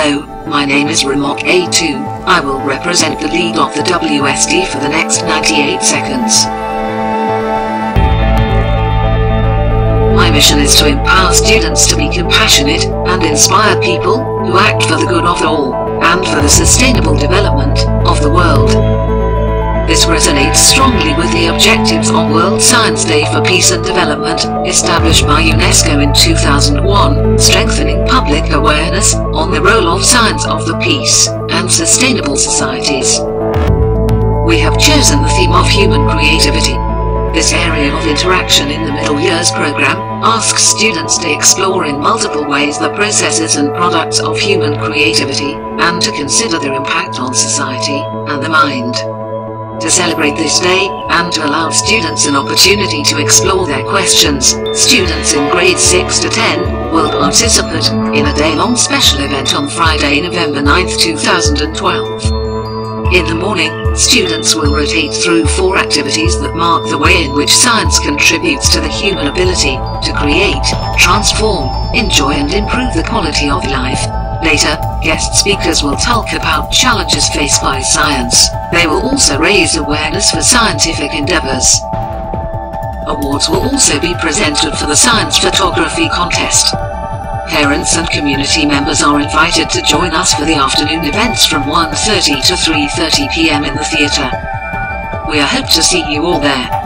Hello, my name is Remok A2. I will represent the lead of the WSD for the next 98 seconds. My mission is to empower students to be compassionate and inspire people who act for the good of all and for the sustainable development of the world. This resonates strongly with the objectives on World Science Day for Peace and Development, established by UNESCO in 2001, strengthening public awareness on the role of science of the peace and sustainable societies. We have chosen the theme of human creativity. This area of interaction in the middle years program asks students to explore in multiple ways the processes and products of human creativity and to consider their impact on society and the mind. To celebrate this day, and to allow students an opportunity to explore their questions, students in grades 6 to 10 will participate in a day-long special event on Friday, November 9, 2012. In the morning, students will rotate through four activities that mark the way in which science contributes to the human ability to create, transform, enjoy and improve the quality of life. Later, guest speakers will talk about challenges faced by science. They will also raise awareness for scientific endeavors. Awards will also be presented for the science photography contest. Parents and community members are invited to join us for the afternoon events from 1.30 to 3.30 pm in the theatre. We hope to see you all there.